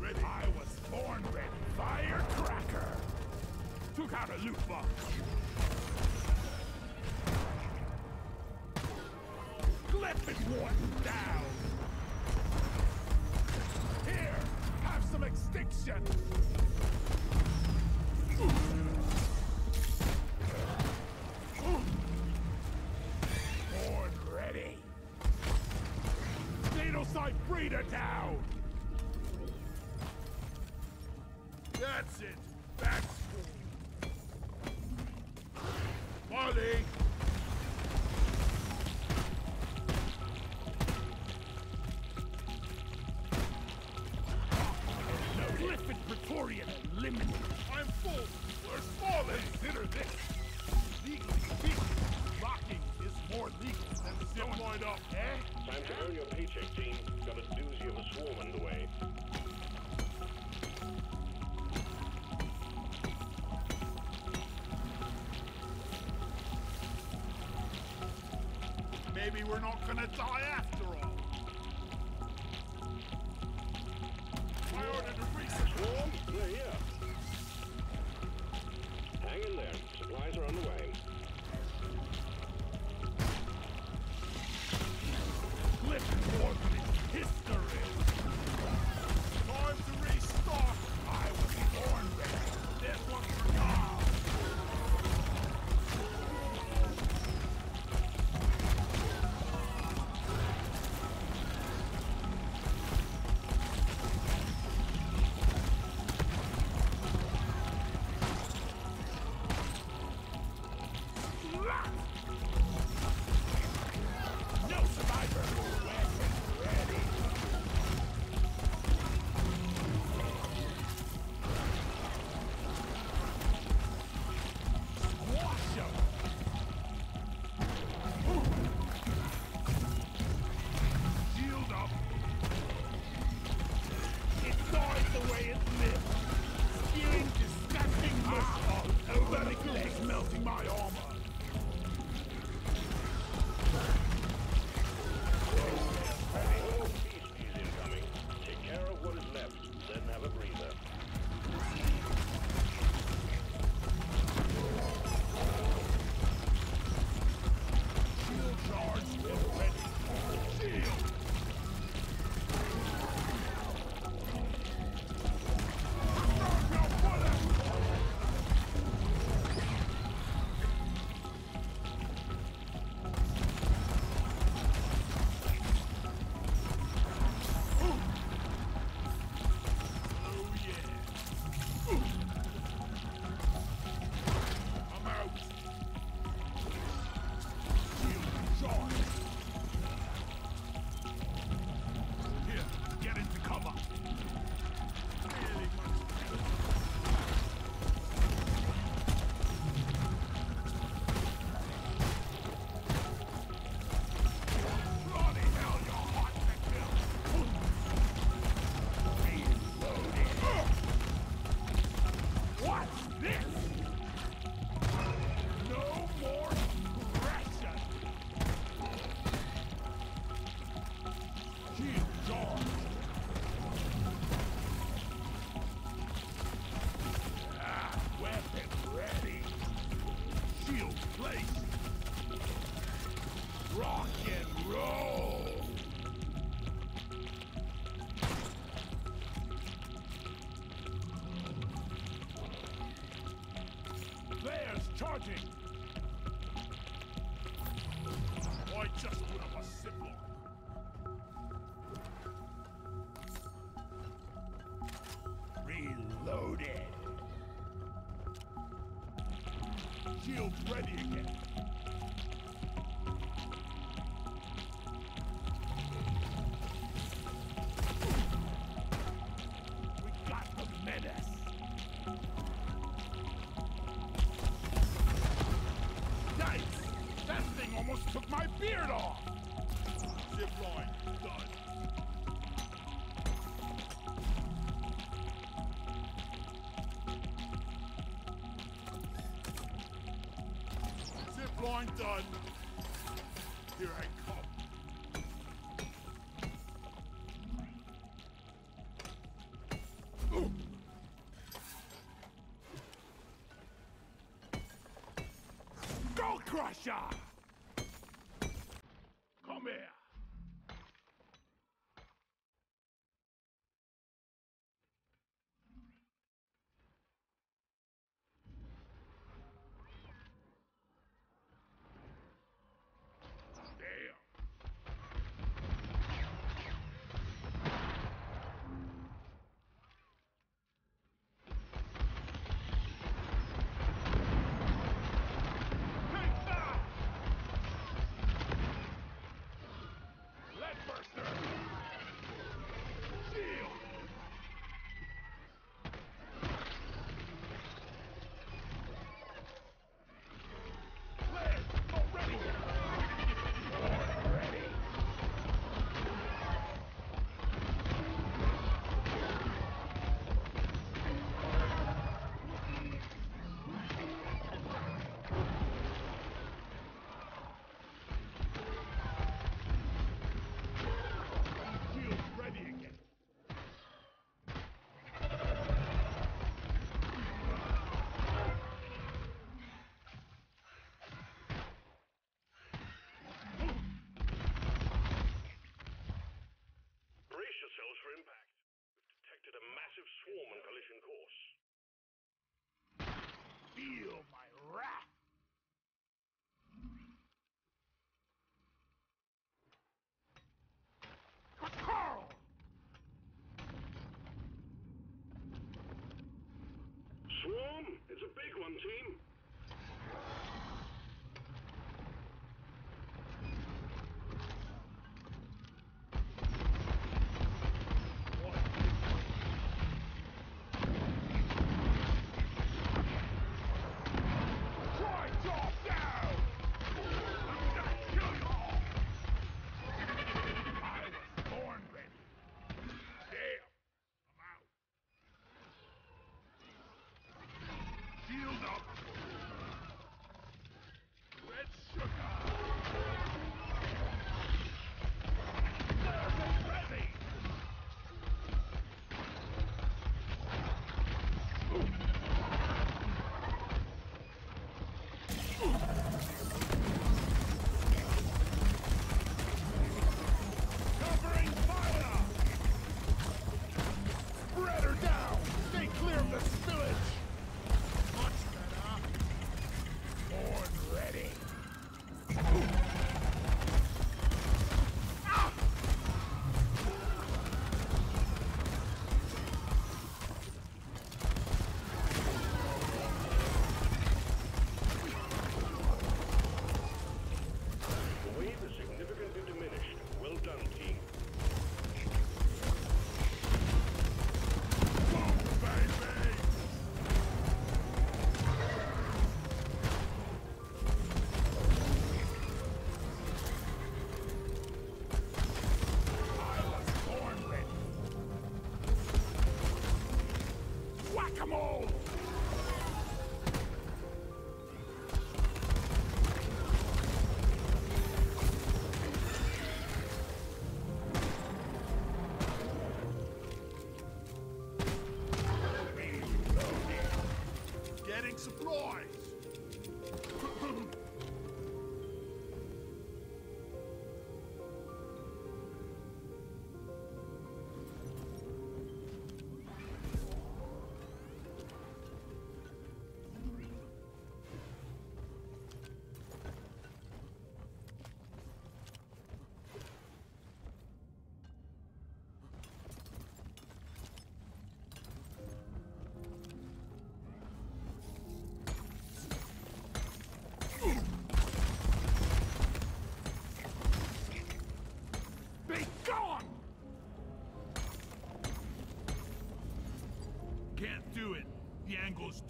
Ready. I was born ready. Firecracker. Took out a loot box. Clipping one down. Here, have some extinction. maybe we're not gonna die. Shield place. Rock and roll. took my beard off! Zip line, done. Zip line done. Here I come. Gold Crusher! detected a massive swarm on collision course. Feel my wrath!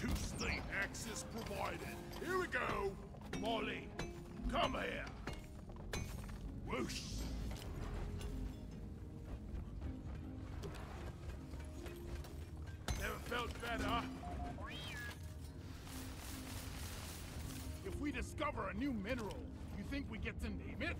two state access provided. Here we go. Molly, come here. Whoosh. Never felt better. If we discover a new mineral, you think we get to name it?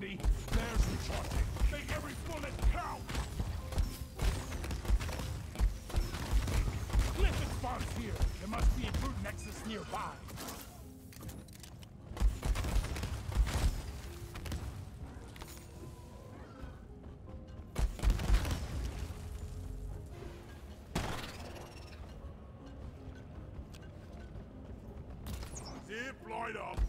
Ready. There's recharging. Make every bullet count! Glyphid spawns here. There must be a brood nexus nearby. Zip up.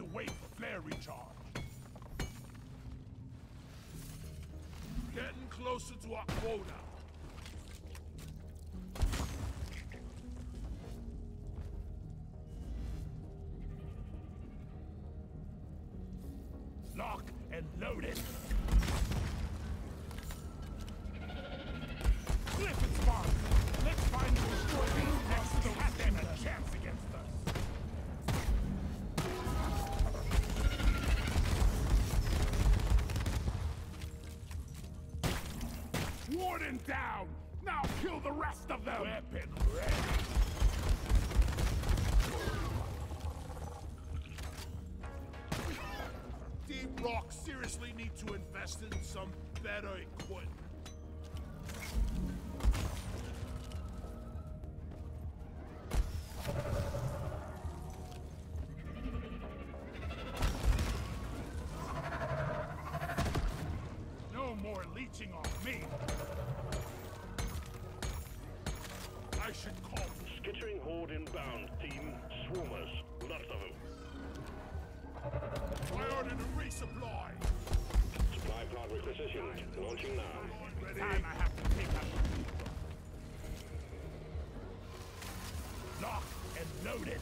To wait for flare recharge. Getting closer to our quota. Down! Now kill the rest of them! Weapon ready! Deep Rock seriously need to invest in some better equipment. No more leeching off me. I should call Skittering horde inbound, team. Swarmers. Lots of them. I ordered a resupply. Supply pod repositioned. Launching now. Time I have to take up. Lock and loaded.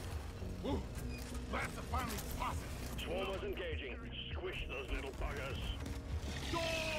Woo! Glad to finally spotted. Swarmers engaging. Squish those little buggers. Die!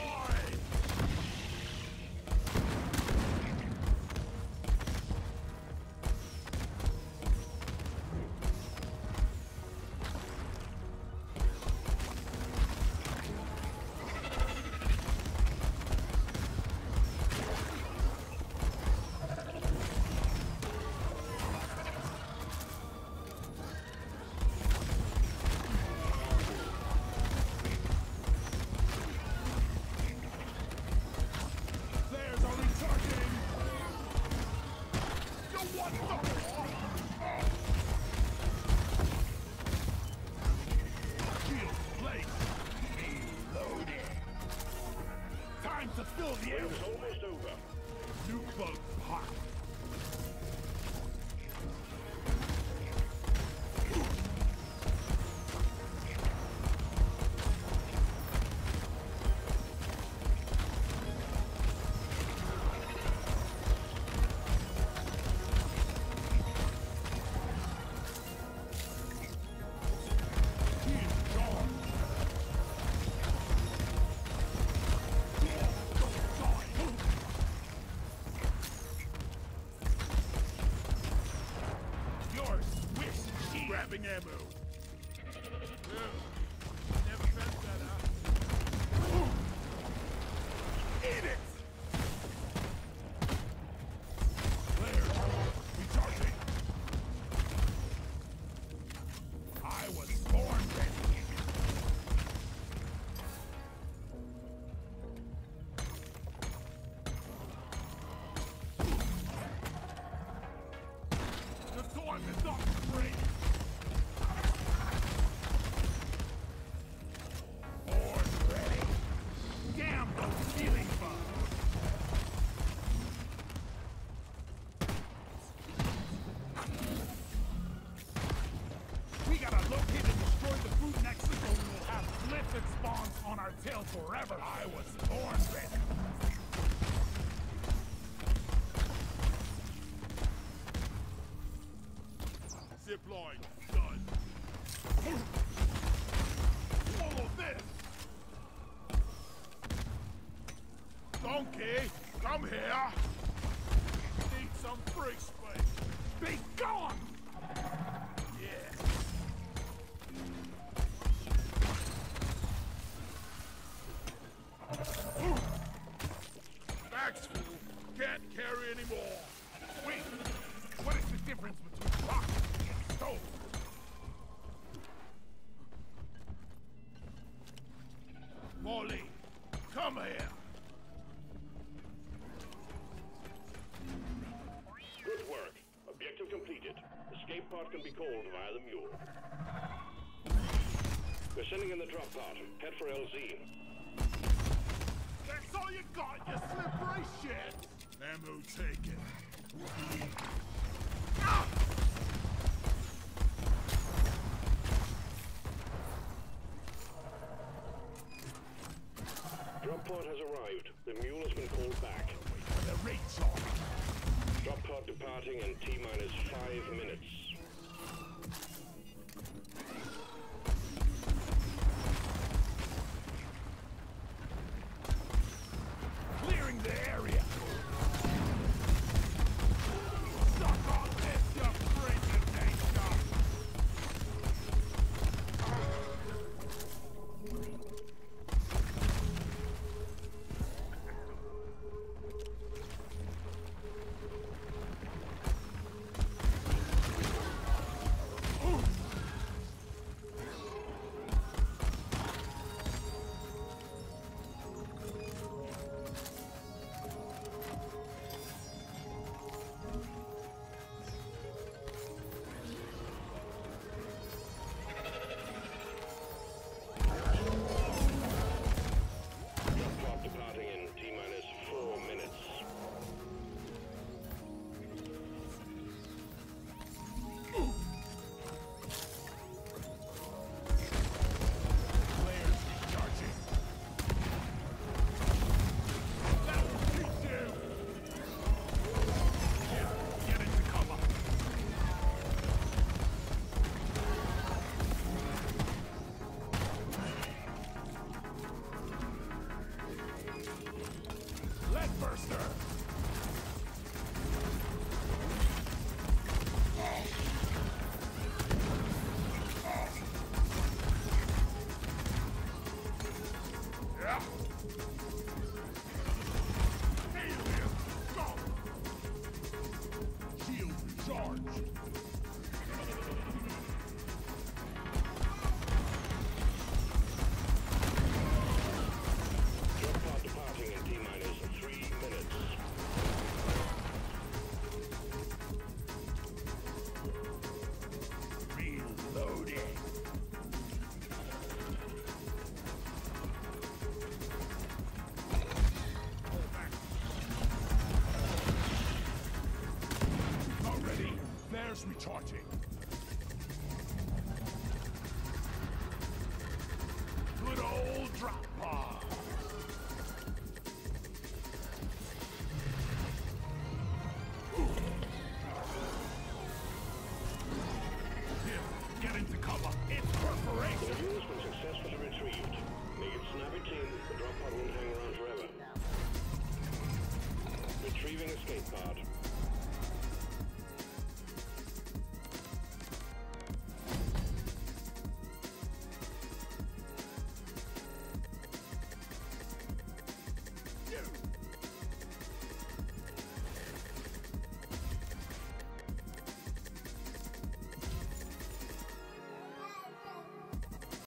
Have glyphid spawns on our tail forever. I was born ready. next Drop pod has arrived. The mule has been called back. The rate's on. Drop pod departing in T-minus five minutes.